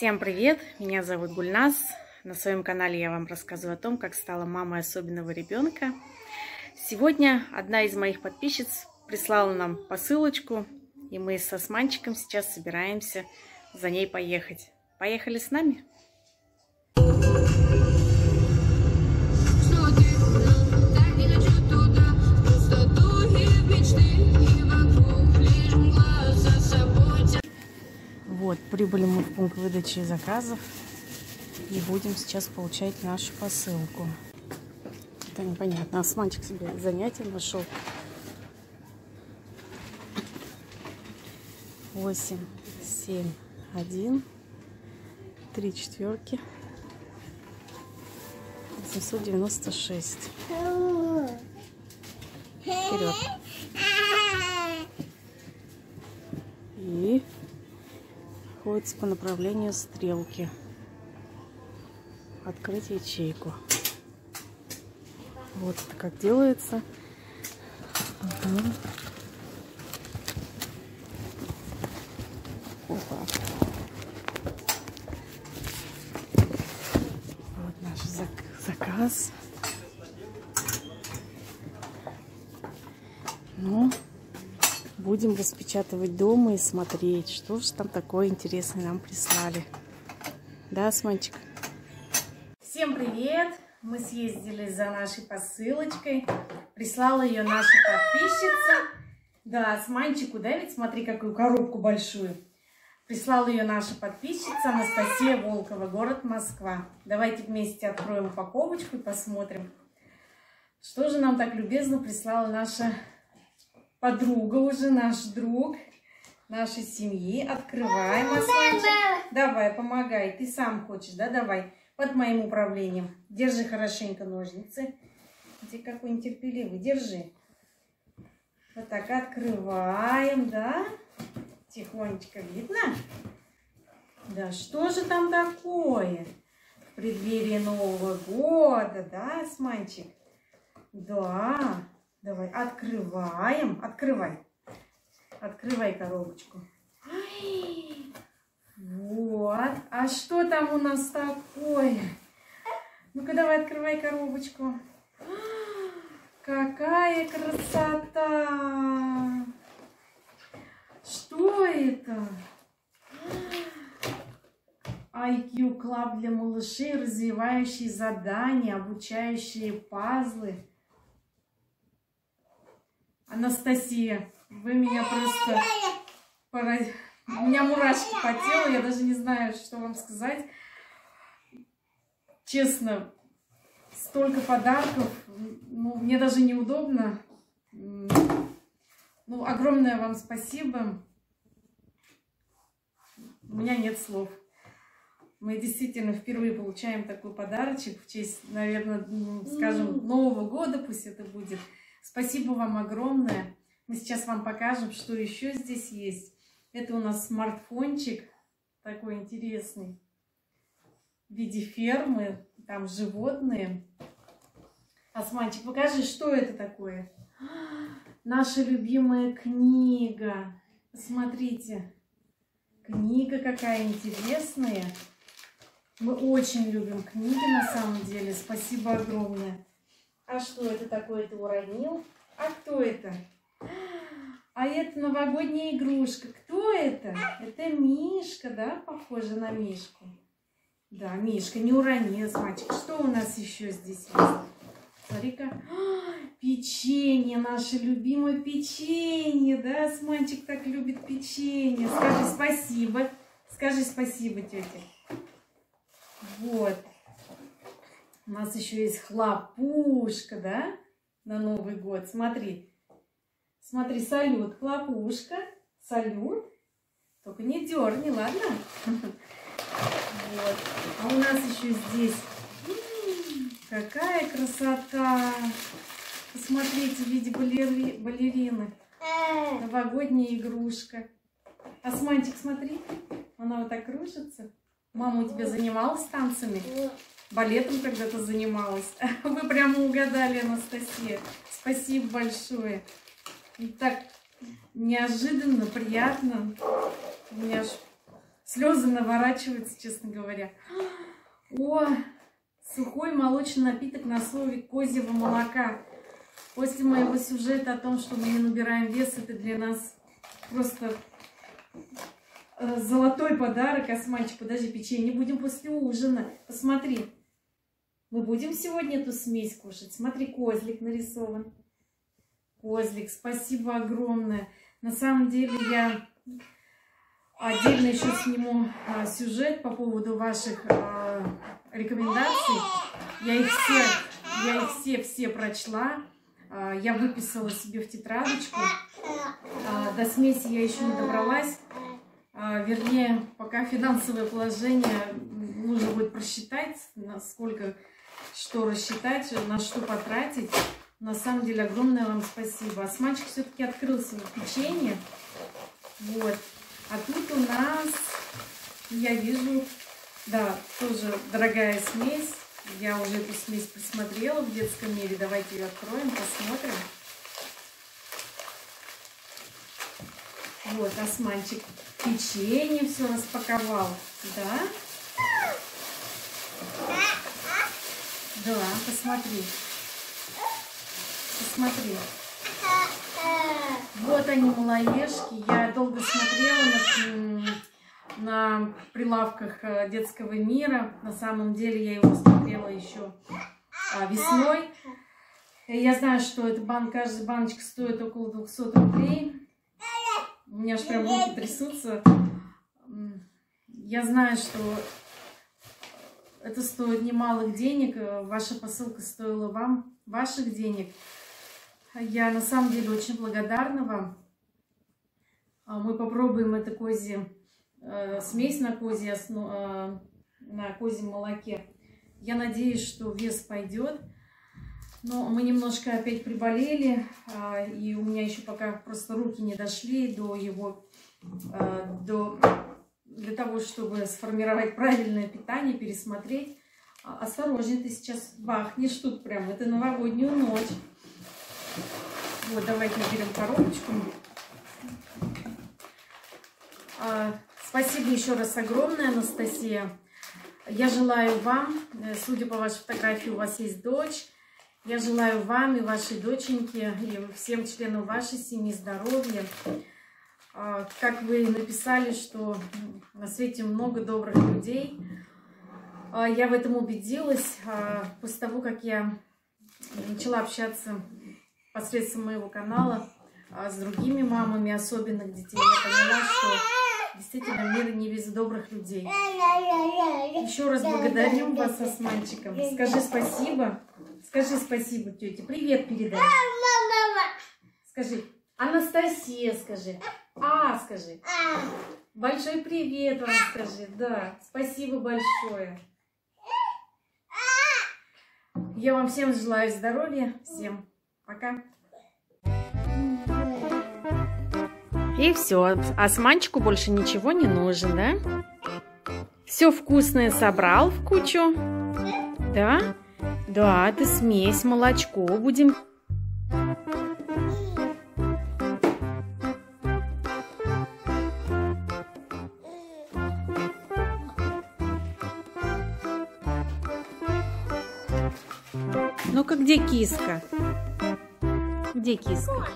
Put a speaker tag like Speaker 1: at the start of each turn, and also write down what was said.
Speaker 1: Всем привет! Меня зовут Гульнас. На своем канале я вам рассказываю о том, как стала мамой особенного ребенка. Сегодня одна из моих подписчиц прислала нам посылочку, и мы с Османчиком сейчас собираемся за ней поехать. Поехали с нами? Прибыли мы в пункт выдачи заказов и будем сейчас получать нашу посылку. Это непонятно. Османчик себе занятие нашел. 8, 7, 1, 3 четверки, 796. Вперед. Находится по направлению стрелки. Открыть ячейку. Вот это как делается. Ага. Опа. Вот наш заказ. Будем распечатывать дома и смотреть, что же там такое интересное нам прислали. Да, Османчик? Всем привет! Мы съездили за нашей посылочкой. Прислала ее наша подписчица. Да, Османчику, да, ведь смотри, какую коробку большую. Прислала ее наша подписчица Анастасия Волкова, город Москва. Давайте вместе откроем упаковочку и посмотрим, что же нам так любезно прислала наша подруга уже, наш друг нашей семьи. Открываем, Асланчик. Давай, помогай. Ты сам хочешь, да? Давай. Под моим управлением. Держи хорошенько ножницы. Ты какой нетерпеливый. Держи. Вот так открываем, да? Тихонечко видно? Да что же там такое? В преддверии Нового года, да, Османчик? Да. Давай, открываем. Открывай. Открывай коробочку. Вот. А что там у нас такое? Ну-ка, давай, открывай коробочку. Какая красота! Что это? IQ Club для малышей, развивающие задания, обучающие пазлы. Анастасия, вы меня просто... У меня мурашки по телу, я даже не знаю, что вам сказать. Честно, столько подарков, ну, мне даже неудобно. Ну, огромное вам спасибо. У меня нет слов. Мы действительно впервые получаем такой подарочек в честь, наверное, ну, скажем, Нового года, пусть это будет. Спасибо вам огромное. Мы сейчас вам покажем, что еще здесь есть. Это у нас смартфончик такой интересный в виде фермы. Там животные. Османчик, покажи, что это такое. Наша любимая книга. Смотрите. Книга какая интересная. Мы очень любим книги на самом деле. Спасибо огромное. А что это такое? Ты уронил? А кто это? А это новогодняя игрушка. Кто это? Это Мишка, да? Похоже на Мишку. Да, Мишка, не уронил, мальчик. Что у нас еще здесь есть? Смотри-ка. Печенье, наше любимое печенье, да? Сманчик так любит печенье. Скажи спасибо. Скажи спасибо, тетя. Вот. У нас еще есть хлопушка, да, на Новый год. Смотри, смотри, салют, хлопушка, салют. Только не дерни, ладно? Вот. А у нас еще здесь какая красота! Посмотрите в виде балери... балерины. Новогодняя игрушка. Османтик, смотри, она вот так кружится. Мама у тебя занималась танцами? Балетом когда-то занималась. Вы прямо угадали, Анастасия. Спасибо большое. Так неожиданно, приятно. У меня аж слезы наворачиваются, честно говоря. О, сухой молочный напиток на основе козьего молока. После моего сюжета о том, что мы не набираем вес, это для нас просто э, золотой подарок. Османчик, подожди, печенье будем после ужина. Посмотри. Мы будем сегодня эту смесь кушать. Смотри, козлик нарисован. Козлик, спасибо огромное. На самом деле я отдельно еще сниму а, сюжет по поводу ваших а, рекомендаций. Я их все, я их все, все прочла. А, я выписала себе в тетрадочку. А, до смеси я еще не добралась. А, вернее, пока финансовое положение нужно будет просчитать, насколько что рассчитать, на что потратить. На самом деле, огромное вам спасибо. Османчик все-таки открыл свое печенье. Вот. А тут у нас, я вижу, да, тоже дорогая смесь. Я уже эту смесь присмотрела в детском мире. Давайте ее откроем, посмотрим. Вот, османчик печенье все распаковал. Да? Да, посмотри. Посмотри. Вот они, малоежки. Я долго смотрела на, на прилавках э, детского мира. На самом деле я его смотрела еще а, весной. Я знаю, что эта бан, каждая баночка стоит около 200 рублей. У меня аж прям руки трясутся. Я знаю, что это стоит немалых денег. Ваша посылка стоила вам ваших денег. Я на самом деле очень благодарна вам. А, мы попробуем эту кози, э, смесь на козе, э, на козьем молоке. Я надеюсь, что вес пойдет. Но мы немножко опять приболели, а, и у меня еще пока просто руки не дошли до его, э, до, для того, чтобы сформировать правильное питание, пересмотреть. А, осторожнее, ты сейчас бахнешь тут прям, это новогоднюю ночь. Вот, давайте берем коробочку. А, спасибо еще раз огромное, Анастасия. Я желаю вам, э, судя по вашей фотографии, у вас есть дочь. Я желаю вам и вашей доченьке, и всем членам вашей семьи здоровья. А, как вы написали, что на свете много добрых людей. А, я в этом убедилась после того, как я начала общаться посредством моего канала а с другими мамами особенных детей, я поняла, что действительно в мире не без добрых людей. Еще раз благодарю вас с мальчиком. Скажи спасибо. Скажи спасибо, тете. Привет передай. Скажи. Анастасия, скажи. А, скажи. Большой привет вам скажи. Да, спасибо большое. Я вам всем желаю здоровья. Всем Пока. И все. Османчику больше ничего не нужно, да? Все вкусное собрал в кучу? Да? Да, это смесь, молочко будем. Ну-ка, где киска? Где киска?